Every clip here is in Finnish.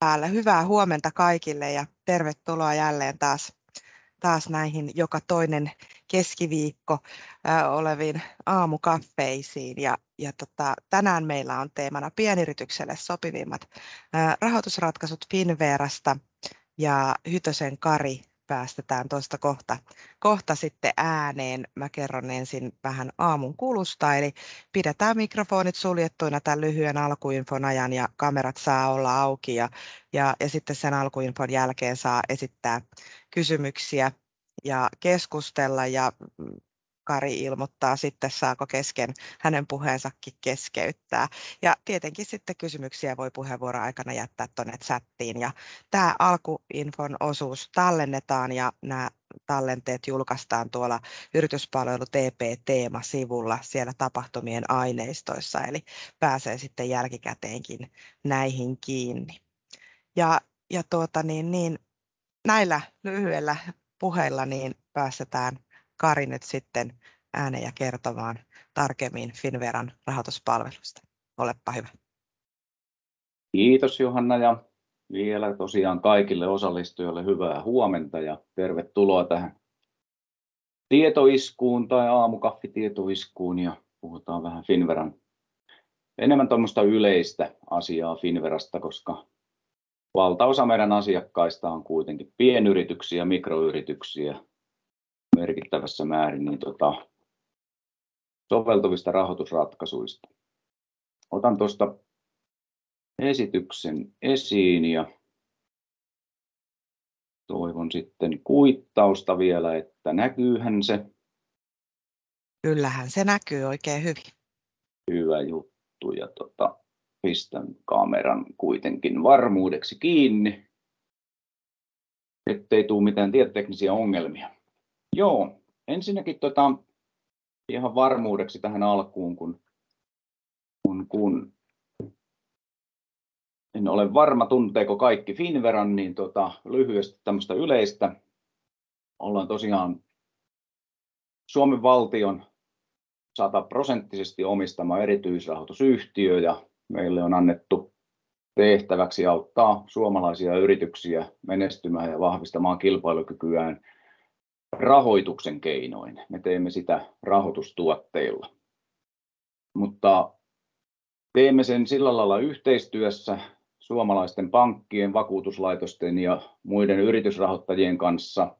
päällä. Hyvää huomenta kaikille ja tervetuloa jälleen taas, taas näihin joka toinen keskiviikko äh, oleviin aamukaffeisiin. Ja, ja tota, tänään meillä on teemana pienyritykselle sopivimmat äh, rahoitusratkaisut Finverasta ja Hytösen Kari päästetään tuosta kohta, kohta sitten ääneen. Mä kerron ensin vähän aamun kulusta, eli pidetään mikrofonit suljettuina tämän lyhyen alkuinfon ajan ja kamerat saa olla auki ja, ja, ja sitten sen alkuinfon jälkeen saa esittää kysymyksiä ja keskustella ja Kari ilmoittaa sitten, saako kesken hänen puheensakin keskeyttää. Ja tietenkin sitten kysymyksiä voi puheenvuoron aikana jättää tuonne chattiin. Ja tämä alkuinfon osuus tallennetaan ja nämä tallenteet julkaistaan tuolla yrityspalvelu TP-teema-sivulla siellä tapahtumien aineistoissa, eli pääsee sitten jälkikäteenkin näihin kiinni. Ja, ja tuota niin, niin, näillä lyhyellä puheilla niin päästetään Kari nyt sitten ääneen ja kertomaan tarkemmin Finveran rahoituspalveluista. Olepa hyvä. Kiitos Johanna ja vielä tosiaan kaikille osallistujille hyvää huomenta ja tervetuloa tähän tietoiskuun tai aamukaffitietoiskuun ja puhutaan vähän Finveran enemmän tuommoista yleistä asiaa Finverasta, koska valtaosa meidän asiakkaista on kuitenkin pienyrityksiä, mikroyrityksiä, merkittävässä määrin niin tota, soveltuvista rahoitusratkaisuista. Otan tuosta esityksen esiin ja toivon sitten kuittausta vielä, että näkyyhän se. Kyllähän se näkyy oikein hyvin. Hyvä juttu ja tota, pistän kameran kuitenkin varmuudeksi kiinni, ettei tule mitään tietoteknisiä ongelmia. Joo, ensinnäkin tota, ihan varmuudeksi tähän alkuun, kun, kun, kun en ole varma tunteeko kaikki Finveran, niin tota, lyhyesti tämmöistä yleistä. Ollaan tosiaan Suomen valtion sataprosenttisesti omistama erityisrahoitusyhtiö ja meille on annettu tehtäväksi auttaa suomalaisia yrityksiä menestymään ja vahvistamaan kilpailukykyään rahoituksen keinoin. Me teemme sitä rahoitustuotteilla. Mutta teemme sen sillä lailla yhteistyössä suomalaisten pankkien, vakuutuslaitosten ja muiden yritysrahoittajien kanssa.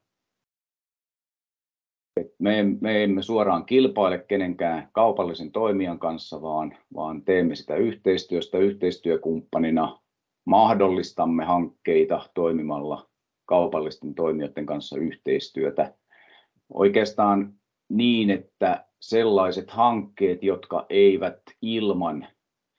Me, me emme suoraan kilpaile kenenkään kaupallisen toimijan kanssa, vaan, vaan teemme sitä yhteistyöstä yhteistyökumppanina, mahdollistamme hankkeita toimimalla kaupallisten toimijoiden kanssa yhteistyötä oikeastaan niin, että sellaiset hankkeet, jotka eivät ilman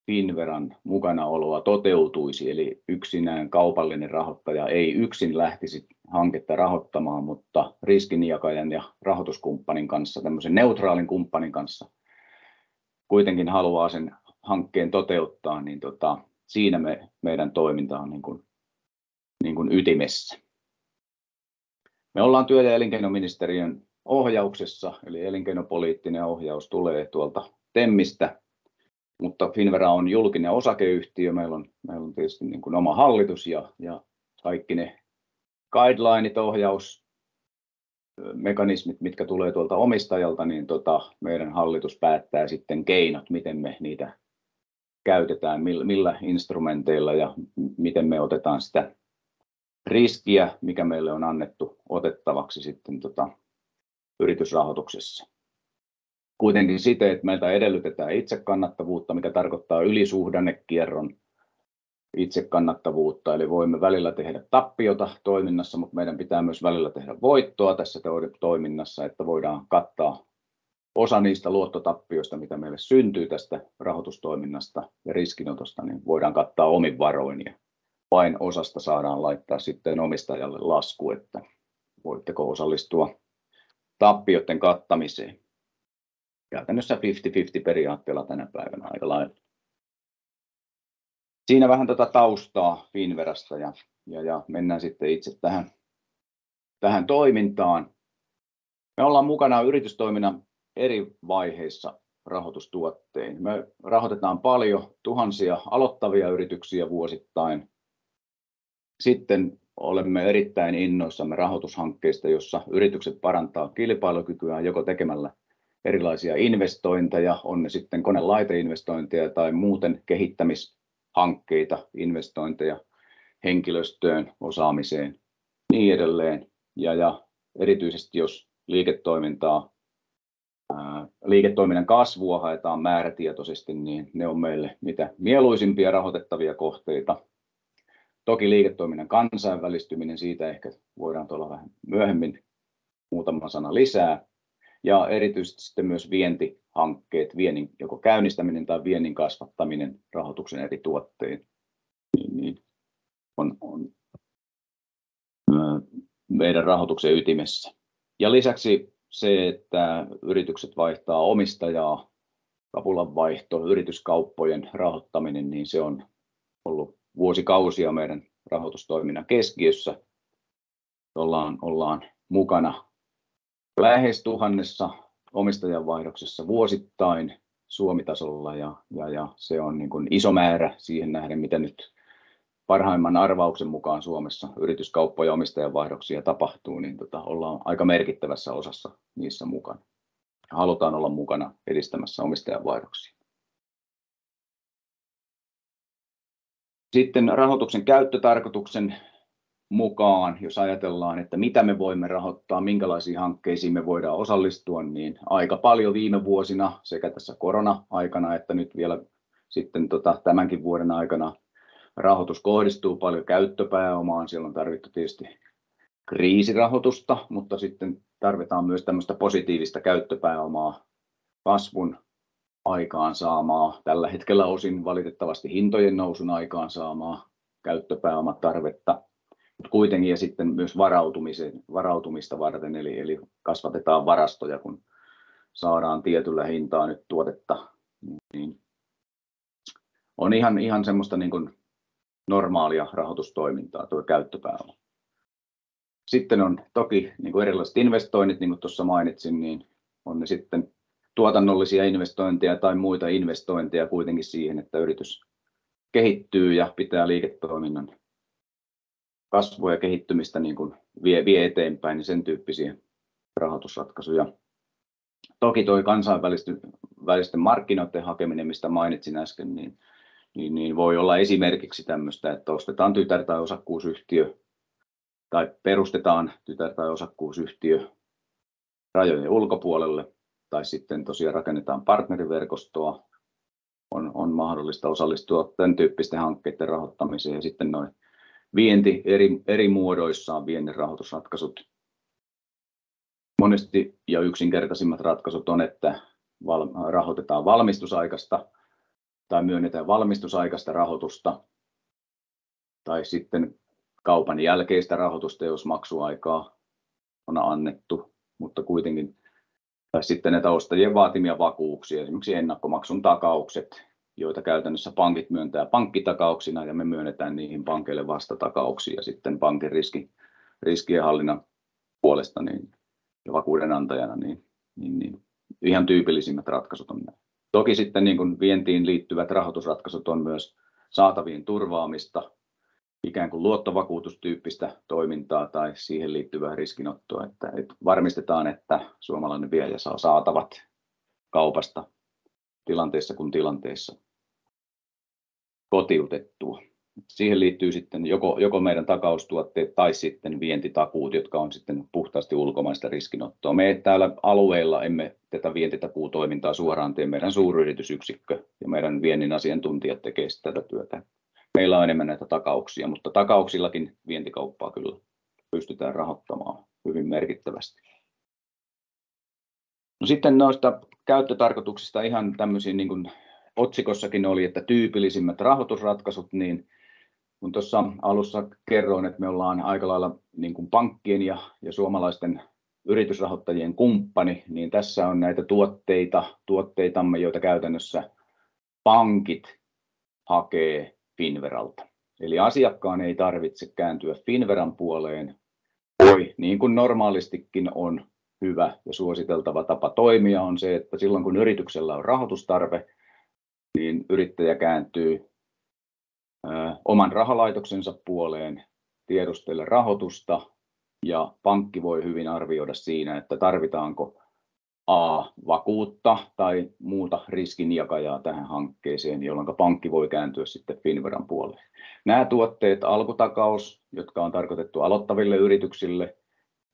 Finveran mukanaoloa toteutuisi, eli yksinään kaupallinen rahoittaja ei yksin lähtisi hanketta rahoittamaan, mutta riskinjakajan ja rahoituskumppanin kanssa, tämmöisen neutraalin kumppanin kanssa kuitenkin haluaa sen hankkeen toteuttaa, niin tota, siinä me, meidän toiminta on niin kuin, niin kuin ytimessä. Me ollaan työ- ja elinkeinoministeriön ohjauksessa, eli elinkeinopoliittinen ohjaus tulee tuolta TEMMistä, mutta Finvera on julkinen osakeyhtiö, meillä on, meillä on tietysti niin kuin oma hallitus ja, ja kaikki ne guidelineit, ohjaus, mekanismit, mitkä tulee tuolta omistajalta, niin tota, meidän hallitus päättää sitten keinot, miten me niitä käytetään, millä instrumenteilla ja miten me otetaan sitä riskiä, mikä meille on annettu otettavaksi sitten tota yritysrahoituksessa. Kuitenkin siten, että meiltä edellytetään itsekannattavuutta, mikä tarkoittaa ylisuhdannekierron itsekannattavuutta, eli voimme välillä tehdä tappiota toiminnassa, mutta meidän pitää myös välillä tehdä voittoa tässä toiminnassa, että voidaan kattaa osa niistä luottotappioista, mitä meille syntyy tästä rahoitustoiminnasta ja riskinotosta, niin voidaan kattaa omin varoin ja vain osasta saadaan laittaa sitten omistajalle lasku, että voitteko osallistua tappioiden kattamiseen. Käytännössä 50-50 periaatteella tänä päivänä aika lailla. Siinä vähän tätä taustaa Finverasta ja, ja, ja mennään sitten itse tähän, tähän toimintaan. Me ollaan mukana yritystoiminnan eri vaiheissa rahoitustuottein. Me rahoitetaan paljon tuhansia aloittavia yrityksiä vuosittain sitten olemme erittäin innoissamme rahoitushankkeista, jossa yritykset parantaa kilpailukykyään joko tekemällä erilaisia investointeja, on ne sitten kone-laiteinvestointeja tai muuten kehittämishankkeita, investointeja henkilöstöön, osaamiseen, niin edelleen. Ja, ja erityisesti jos liiketoimintaa, ää, liiketoiminnan kasvua haetaan määrätietoisesti, niin ne on meille mitä mieluisimpia rahoitettavia kohteita. Toki liiketoiminnan kansainvälistyminen, siitä ehkä voidaan tuolla vähän myöhemmin muutama sana lisää. Ja erityisesti sitten myös vientihankkeet, viennin joko käynnistäminen tai viennin kasvattaminen rahoituksen eri tuottein niin, niin on, on meidän rahoituksen ytimessä. Ja lisäksi se, että yritykset vaihtaa omistajaa, kapulan vaihto, yrityskauppojen rahoittaminen, niin se on ollut vuosikausia meidän rahoitustoiminnan keskiössä. Ollaan, ollaan mukana lähes tuhannessa omistajanvaihdoksessa vuosittain Suomitasolla ja, ja, ja se on niin kuin iso määrä siihen nähden, mitä nyt parhaimman arvauksen mukaan Suomessa yrityskauppoja ja omistajanvaihdoksia tapahtuu, niin tota, ollaan aika merkittävässä osassa niissä mukana. Halutaan olla mukana edistämässä omistajanvaihdoksia. Sitten rahoituksen käyttötarkoituksen mukaan, jos ajatellaan, että mitä me voimme rahoittaa, minkälaisiin hankkeisiin me voidaan osallistua, niin aika paljon viime vuosina sekä tässä korona-aikana että nyt vielä sitten tota, tämänkin vuoden aikana rahoitus kohdistuu paljon käyttöpääomaan. Siellä on tarvittu tietysti kriisirahoitusta, mutta sitten tarvitaan myös tämmöistä positiivista käyttöpääomaa kasvun aikaansaamaa, tällä hetkellä osin valitettavasti hintojen nousun aikaansaamaa käyttöpääomatarvetta, mutta kuitenkin ja sitten myös varautumista varten, eli, eli kasvatetaan varastoja, kun saadaan tietyllä hintaa nyt tuotetta, niin on ihan, ihan semmoista niin kuin normaalia rahoitustoimintaa tuo käyttöpääoma. Sitten on toki niin kuin erilaiset investoinnit, niin kuin tuossa mainitsin, niin on ne sitten tuotannollisia investointeja tai muita investointeja kuitenkin siihen, että yritys kehittyy ja pitää liiketoiminnan kasvua ja kehittymistä niin kuin vie, vie eteenpäin, niin sen tyyppisiä rahoitusratkaisuja. Toki tuo kansainvälisten markkinoiden hakeminen, mistä mainitsin äsken, niin niin, niin voi olla esimerkiksi tämmöistä, että ostetaan tytär- tai osakkuusyhtiö tai perustetaan tytär- tai osakkuusyhtiö rajojen ulkopuolelle tai sitten tosiaan rakennetaan partneriverkostoa, on, on mahdollista osallistua tämän tyyppisten hankkeiden rahoittamiseen ja sitten noin vienti eri, eri muodoissaan viennin rahoitusratkaisut. Monesti ja yksinkertaisimmat ratkaisut on, että val, rahoitetaan valmistusaikasta tai myönnetään valmistusaikaista rahoitusta tai sitten kaupan jälkeistä rahoitusta, jos maksuaikaa on annettu, mutta kuitenkin tai sitten näitä ostajien vaatimia vakuuksia, esimerkiksi ennakkomaksun takaukset, joita käytännössä pankit myöntää pankkitakauksina ja me myönnetään niihin pankeille vastatakauksia sitten pankin riski, riskienhallinnan puolesta niin, ja vakuuden antajana, niin, niin, niin ihan tyypillisimmät ratkaisut on nämä. Toki sitten niin kuin vientiin liittyvät rahoitusratkaisut on myös saatavien turvaamista, ikään kuin luottovakuutustyyppistä toimintaa tai siihen liittyvää riskinottoa, että, että varmistetaan, että suomalainen viejä saa saatavat kaupasta tilanteessa kuin tilanteessa kotiutettua. Siihen liittyy sitten joko, joko meidän takaustuotteet tai sitten vientitakuut, jotka on sitten puhtaasti ulkomaista riskinottoa. Me täällä alueella emme tätä vientitakuutoimintaa suoraan tee, meidän suuryritysyksikkö ja meidän viennin asiantuntijat tekee tätä työtä. Meillä on enemmän näitä takauksia, mutta takauksillakin vientikauppaa kyllä pystytään rahoittamaan hyvin merkittävästi. No sitten noista käyttötarkoituksista ihan tämmöisiin niin kuin otsikossakin oli, että tyypillisimmät rahoitusratkaisut, niin kun tuossa alussa kerroin, että me ollaan aika lailla niin kuin pankkien ja, ja suomalaisten yritysrahoittajien kumppani, niin tässä on näitä tuotteita, tuotteitamme, joita käytännössä pankit hakee Finveralta. Eli asiakkaan ei tarvitse kääntyä Finveran puoleen, voi, niin kuin normaalistikin on hyvä ja suositeltava tapa toimia, on se, että silloin kun yrityksellä on rahoitustarve, niin yrittäjä kääntyy oman rahalaitoksensa puoleen tiedustella rahoitusta ja pankki voi hyvin arvioida siinä, että tarvitaanko A, vakuutta tai muuta riskinjakajaa tähän hankkeeseen, jolloin pankki voi kääntyä sitten Finveran puolelle. Nämä tuotteet, alkutakaus, jotka on tarkoitettu aloittaville yrityksille,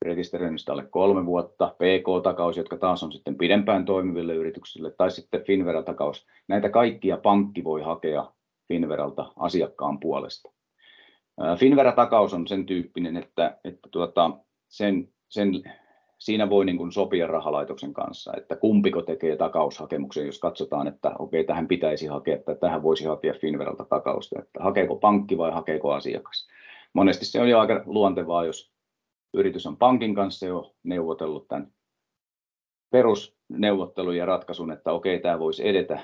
rekisteröinnistä alle kolme vuotta, PK-takaus, jotka taas on sitten pidempään toimiville yrityksille, tai sitten Finvera-takaus. Näitä kaikkia pankki voi hakea Finveralta asiakkaan puolesta. Finvera-takaus on sen tyyppinen, että, että tuota, sen, sen, siinä voi niin kuin sopia rahalaitoksen kanssa, että kumpiko tekee takaushakemuksen, jos katsotaan, että okei, tähän pitäisi hakea, että tähän voisi hakea Finveralta takausta, että hakeeko pankki vai hakeeko asiakas. Monesti se on jo aika luontevaa, jos yritys on pankin kanssa jo neuvotellut tämän perusneuvottelun ja ratkaisun, että okei, tämä voisi edetä,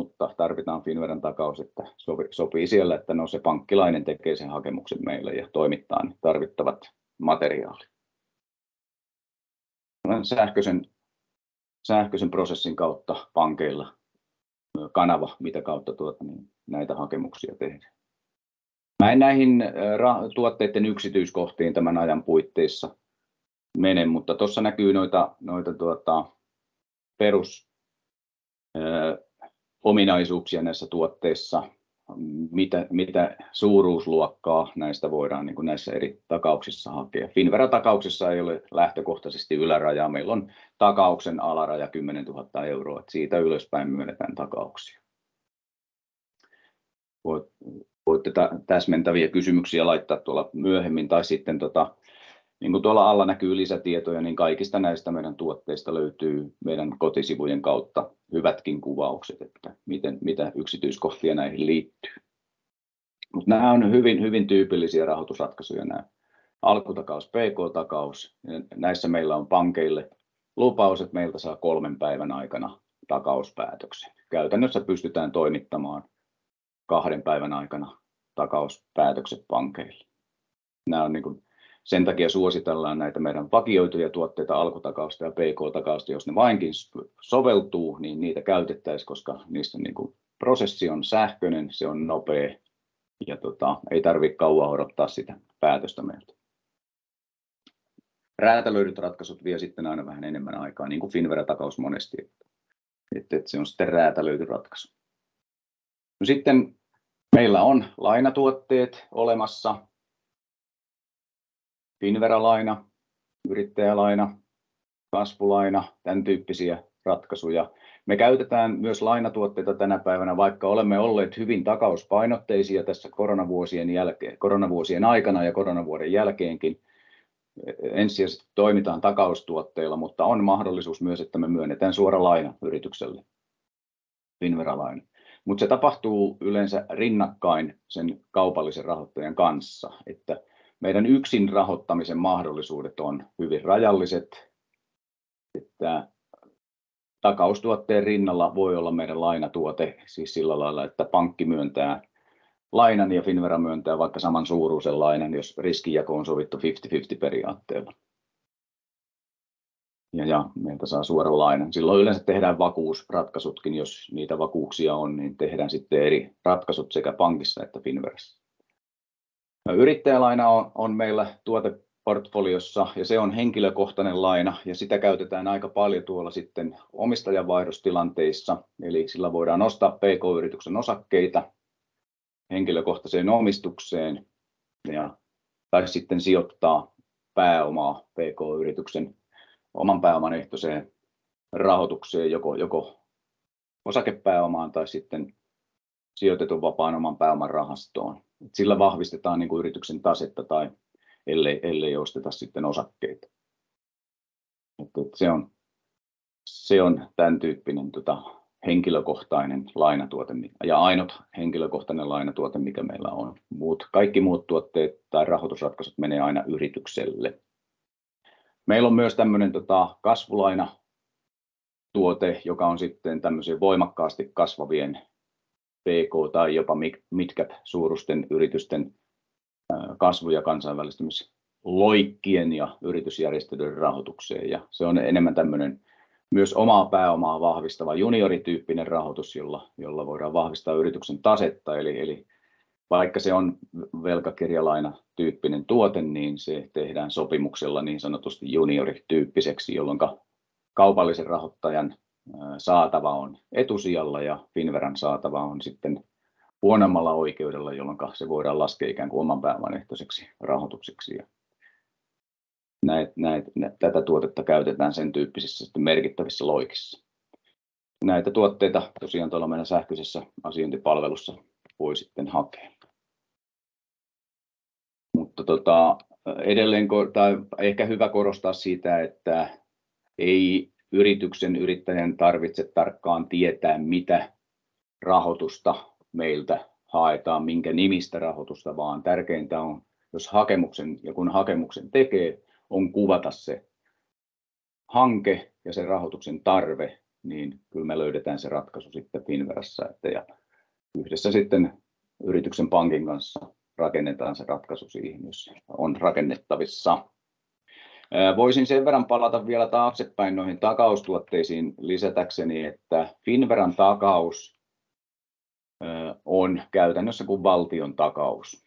mutta tarvitaan Finveran takaus, että sopii siellä, että no se pankkilainen tekee sen hakemuksen meille ja toimittaa tarvittavat materiaalit. Sähköisen, sähköisen prosessin kautta pankeilla kanava, mitä kautta tuota, niin näitä hakemuksia tehdään. Mä en näihin tuotteiden yksityiskohtiin tämän ajan puitteissa mene, mutta tuossa näkyy noita, noita tuota, perus ominaisuuksia näissä tuotteissa, mitä, mitä suuruusluokkaa näistä voidaan niin kuin näissä eri takauksissa hakea. Finvera-takauksessa ei ole lähtökohtaisesti ylärajaa. Meillä on takauksen alaraja 10 000 euroa, että siitä ylöspäin myönnetään takauksia. Voit, voitte täsmentäviä kysymyksiä laittaa tuolla myöhemmin tai sitten tota, niin kuin tuolla alla näkyy lisätietoja, niin kaikista näistä meidän tuotteista löytyy meidän kotisivujen kautta hyvätkin kuvaukset, että miten, mitä yksityiskohtia näihin liittyy. Mutta nämä on hyvin, hyvin tyypillisiä rahoitusratkaisuja nämä alkutakaus, PK-takaus. Näissä meillä on pankeille lupaus, että meiltä saa kolmen päivän aikana takauspäätöksen. Käytännössä pystytään toimittamaan kahden päivän aikana takauspäätökset pankeille. Nämä on niin sen takia suositellaan näitä meidän vakioituja tuotteita, alkutakausta ja PK-takausta, jos ne vainkin soveltuu, niin niitä käytettäisiin, koska niistä niin kuin prosessi on sähköinen, se on nopea ja tota, ei tarvitse kauan odottaa sitä päätöstä meiltä. Räätälöidyt ratkaisut vie sitten aina vähän enemmän aikaa, niin kuin Finvera-takaus monesti, että, että se on sitten räätälöity ratkaisu. No sitten meillä on lainatuotteet olemassa, Finvera-laina, yrittäjälaina, kasvulaina, tämän tyyppisiä ratkaisuja. Me käytetään myös lainatuotteita tänä päivänä, vaikka olemme olleet hyvin takauspainotteisia tässä koronavuosien, jälkeen, koronavuosien aikana ja koronavuoden jälkeenkin. Ensisijaisesti toimitaan takaustuotteilla, mutta on mahdollisuus myös, että me myönnetään suora laina yritykselle, Finvera-laina. Mutta se tapahtuu yleensä rinnakkain sen kaupallisen rahoittajan kanssa, että meidän yksin rahoittamisen mahdollisuudet on hyvin rajalliset. Että takaustuotteen rinnalla voi olla meidän lainatuote, siis sillä lailla, että pankki myöntää lainan ja Finvera myöntää vaikka saman suuruisen lainan, jos riskijako on sovittu 50-50 periaatteella. Ja, ja meiltä saa suoran lainan. Silloin yleensä tehdään vakuusratkaisutkin, jos niitä vakuuksia on, niin tehdään sitten eri ratkaisut sekä pankissa että Finverassa. Yrittäjälaina on, on meillä tuoteportfoliossa ja se on henkilökohtainen laina ja sitä käytetään aika paljon tuolla sitten omistajanvaihdostilanteissa. Eli sillä voidaan ostaa PK-yrityksen osakkeita henkilökohtaiseen omistukseen ja, tai sitten sijoittaa pääomaa PK-yrityksen oman pääoman ehtoiseen rahoitukseen, joko, joko osakepääomaan tai sitten sijoitetun vapaan oman pääoman rahastoon. Sillä vahvistetaan niin kuin yrityksen tasetta tai ellei, ellei osteta sitten osakkeita. Että se, on, se on tämän tyyppinen tota, henkilökohtainen lainatuote ja ainut henkilökohtainen lainatuote, mikä meillä on. Muut, kaikki muut tuotteet tai rahoitusratkaisut menee aina yritykselle. Meillä on myös tämmöinen tota, kasvulaina tuote, joka on sitten tämmöisen voimakkaasti kasvavien PK- tai jopa midcap-suurusten yritysten kasvu- ja kansainvälistymisloikkien ja yritysjärjestelyiden rahoitukseen. Ja se on enemmän tämmöinen myös omaa pääomaa vahvistava juniorityyppinen rahoitus, jolla, jolla voidaan vahvistaa yrityksen tasetta. Eli, eli vaikka se on velkakirjalaina-tyyppinen tuote, niin se tehdään sopimuksella niin sanotusti juniorityyppiseksi, jolloin kaupallisen rahoittajan saatava on etusijalla ja Finveran saatava on sitten huonommalla oikeudella, jolloin se voidaan laskea ikään kuin oman pääoman ehtoiseksi rahoitukseksi. Ja näet, näet, tätä tuotetta käytetään sen tyyppisissä merkittävissä loikissa. Näitä tuotteita tosiaan tuolla meidän sähköisessä asiointipalvelussa voi sitten hakea. Mutta tota, edelleen, tai ehkä hyvä korostaa sitä, että ei yrityksen yrittäjän tarvitse tarkkaan tietää, mitä rahoitusta meiltä haetaan, minkä nimistä rahoitusta, vaan tärkeintä on, jos hakemuksen ja kun hakemuksen tekee, on kuvata se hanke ja sen rahoituksen tarve, niin kyllä me löydetään se ratkaisu sitten Finverassa, että ja yhdessä sitten yrityksen pankin kanssa rakennetaan se ratkaisu siihen, jos on rakennettavissa. Voisin sen verran palata vielä taaksepäin noihin takaustuotteisiin lisätäkseni, että Finveran takaus on käytännössä kuin valtion takaus.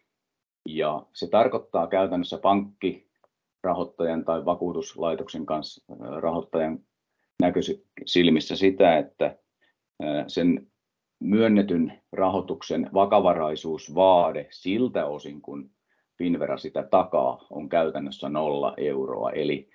Ja se tarkoittaa käytännössä pankkirahoittajan tai vakuutuslaitoksen kanssa rahoittajan näkösilmissä sitä, että sen myönnetyn rahoituksen vakavaraisuusvaade siltä osin, kun Finvera sitä takaa, on käytännössä nolla euroa. Eli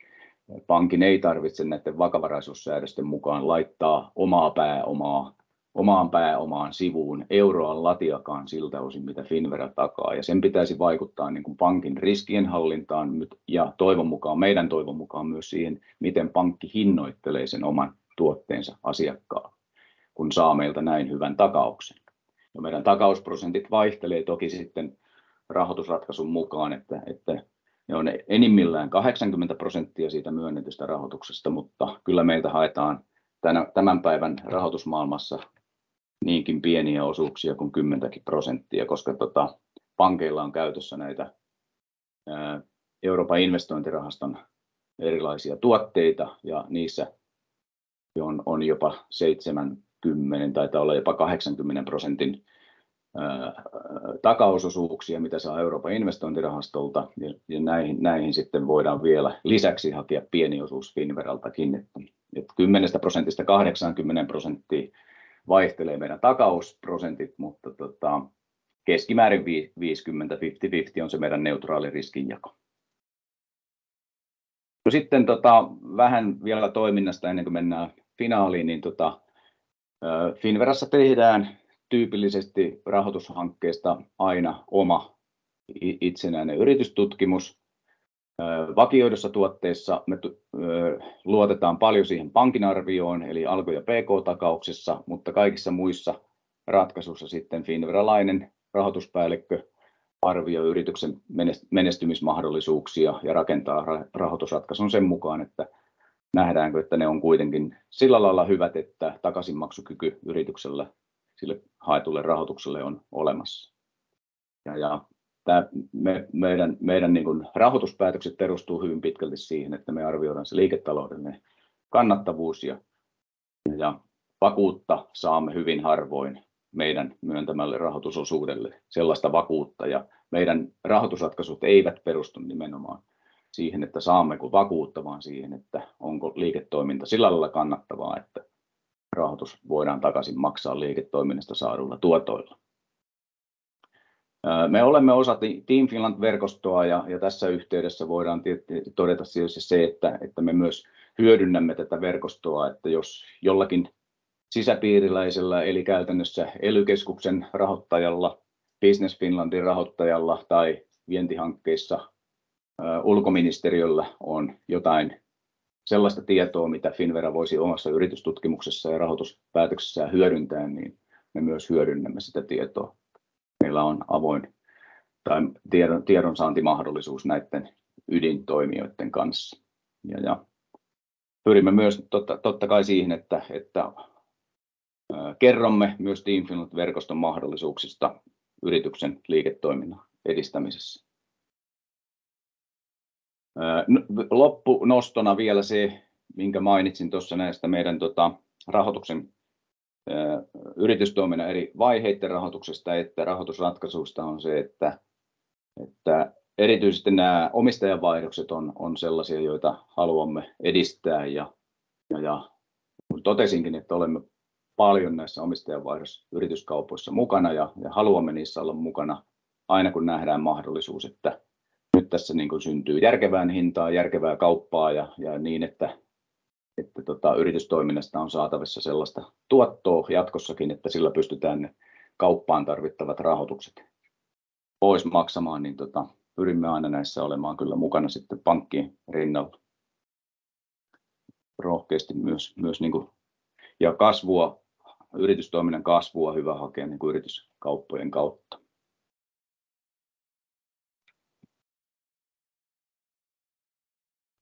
pankin ei tarvitse näiden vakavaraisuussäädösten mukaan laittaa omaa pääomaa omaan pääomaan sivuun euroa latiakaan siltä osin, mitä Finvera takaa. Ja sen pitäisi vaikuttaa niin kuin pankin riskienhallintaan ja toivon mukaan, meidän toivon mukaan myös siihen, miten pankki hinnoittelee sen oman tuotteensa asiakkaan, kun saa meiltä näin hyvän takauksen. Ja meidän takausprosentit vaihtelee toki sitten rahoitusratkaisun mukaan, että, että ne on enimmillään 80 prosenttia siitä myönnetystä rahoituksesta, mutta kyllä meiltä haetaan tämän päivän rahoitusmaailmassa niinkin pieniä osuuksia kuin 10 prosenttia, koska tota, pankeilla on käytössä näitä ää, Euroopan investointirahaston erilaisia tuotteita ja niissä on, on jopa 70, taitaa olla jopa 80 prosentin takausosuuksia, mitä saa Euroopan investointirahastolta ja, näihin, näihin sitten voidaan vielä lisäksi hakea pieni osuus Finveraltakin, että, että 10 prosentista 80 prosenttia vaihtelee meidän takausprosentit, mutta tota, keskimäärin 50, 50-50 on se meidän neutraali riskinjako. No sitten tota, vähän vielä toiminnasta ennen kuin mennään finaaliin, niin tota, Finverassa tehdään tyypillisesti rahoitushankkeesta aina oma itsenäinen yritystutkimus. Vakioidussa tuotteessa me luotetaan paljon siihen pankin arvioon, eli alku- ja pk-takauksessa, mutta kaikissa muissa ratkaisuissa sitten Finveralainen rahoituspäällikkö arvioi yrityksen menestymismahdollisuuksia ja rakentaa rahoitusratkaisun sen mukaan, että nähdäänkö, että ne on kuitenkin sillä lailla hyvät, että takaisinmaksukyky yrityksellä sille haetulle rahoitukselle on olemassa. Ja, ja tämä me, meidän, meidän niin kuin rahoituspäätökset perustuu hyvin pitkälti siihen, että me arvioidaan se liiketaloudellinen kannattavuus ja, ja vakuutta saamme hyvin harvoin meidän myöntämälle rahoitusosuudelle sellaista vakuutta ja meidän rahoitusratkaisut eivät perustu nimenomaan siihen, että saammeko vakuutta, vaan siihen, että onko liiketoiminta sillä lailla kannattavaa, että rahoitus voidaan takaisin maksaa liiketoiminnasta saaduilla tuotoilla. Me olemme osa Team Finland-verkostoa ja, ja tässä yhteydessä voidaan todeta se, että, että me myös hyödynnämme tätä verkostoa, että jos jollakin sisäpiiriläisellä eli käytännössä ely rahoittajalla, Business Finlandin rahoittajalla tai vientihankkeissa ulkoministeriöllä on jotain sellaista tietoa, mitä Finvera voisi omassa yritystutkimuksessa ja rahoituspäätöksessään hyödyntää, niin me myös hyödynnämme sitä tietoa meillä on avoin tai tiedon, tiedonsaantimahdollisuus näiden ydintoimijoiden kanssa. Ja, ja pyrimme myös totta, totta kai siihen, että, että kerromme myös Team Finland-verkoston mahdollisuuksista yrityksen liiketoiminnan edistämisessä. Loppunostona vielä se, minkä mainitsin tuossa näistä meidän tota, rahoituksen yritystoiminnan eri vaiheiden rahoituksesta että rahoitusratkaisuista on se, että, että erityisesti nämä omistajanvaihdokset on, on sellaisia, joita haluamme edistää. Ja, ja, ja totesinkin, että olemme paljon näissä omistajanvaihdosyrityskaupoissa mukana ja, ja haluamme niissä olla mukana aina kun nähdään mahdollisuus, että nyt tässä niin kuin syntyy järkevään hintaan, järkevää kauppaa ja, ja niin, että, että tota, yritystoiminnasta on saatavissa sellaista tuottoa jatkossakin, että sillä pystytään ne kauppaan tarvittavat rahoitukset pois maksamaan, niin tota, pyrimme aina näissä olemaan kyllä mukana sitten pankkien rinnalla rohkeasti myös, myös niin kuin, ja kasvua, yritystoiminnan kasvua hyvä hakea niin kuin yrityskauppojen kautta.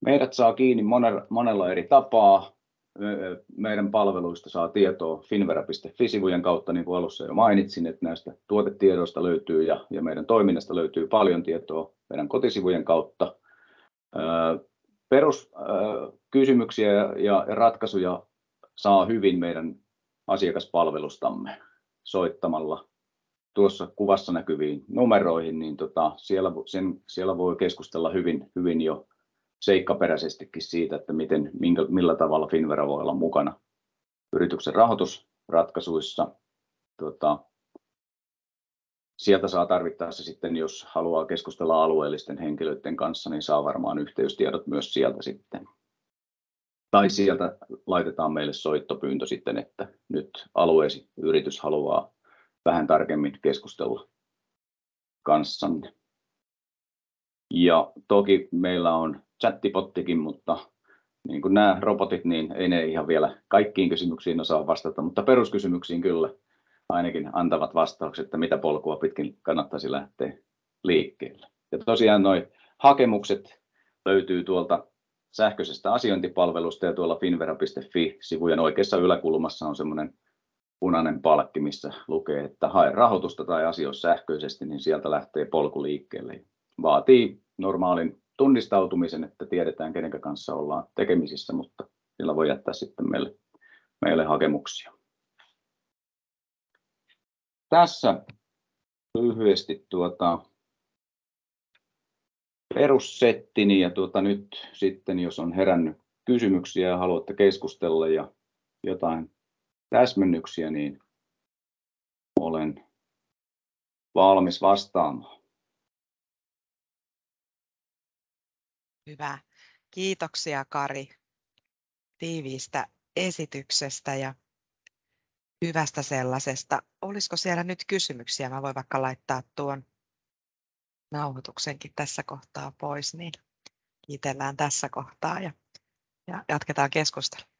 Meidät saa kiinni monella eri tapaa. Meidän palveluista saa tietoa finvera.fi-sivujen kautta, niin kuin alussa jo mainitsin, että näistä tuotetiedoista löytyy ja, meidän toiminnasta löytyy paljon tietoa meidän kotisivujen kautta. Peruskysymyksiä ja ratkaisuja saa hyvin meidän asiakaspalvelustamme soittamalla tuossa kuvassa näkyviin numeroihin, niin tota, siellä, sen, siellä voi keskustella hyvin, hyvin jo seikkaperäisestikin siitä, että miten, minkä, millä tavalla Finvera voi olla mukana yrityksen rahoitusratkaisuissa. Tota, sieltä saa tarvittaessa sitten, jos haluaa keskustella alueellisten henkilöiden kanssa, niin saa varmaan yhteystiedot myös sieltä sitten. Tai sieltä laitetaan meille soittopyyntö sitten, että nyt alueesi yritys haluaa vähän tarkemmin keskustella kanssanne. Ja toki meillä on chattipottikin, mutta niin kuin nämä robotit, niin ei ne ihan vielä kaikkiin kysymyksiin osaa vastata, mutta peruskysymyksiin kyllä ainakin antavat vastaukset, että mitä polkua pitkin kannattaisi lähteä liikkeelle. Ja tosiaan nuo hakemukset löytyy tuolta sähköisestä asiointipalvelusta ja tuolla finvera.fi-sivujen oikeassa yläkulmassa on semmoinen punainen palkki, missä lukee, että hae rahoitusta tai asioi sähköisesti, niin sieltä lähtee polku liikkeelle. Vaatii normaalin tunnistautumisen, että tiedetään, kenen kanssa ollaan tekemisissä, mutta sillä voi jättää sitten meille, meille hakemuksia. Tässä lyhyesti tuota, perussettini ja tuota, nyt sitten, jos on herännyt kysymyksiä ja haluatte keskustella ja jotain täsmennyksiä, niin olen valmis vastaamaan. Hyvä. Kiitoksia Kari tiiviistä esityksestä ja hyvästä sellaisesta. Olisiko siellä nyt kysymyksiä? Mä voin vaikka laittaa tuon nauhoituksenkin tässä kohtaa pois, niin kiitellään tässä kohtaa ja, ja jatketaan keskustelua.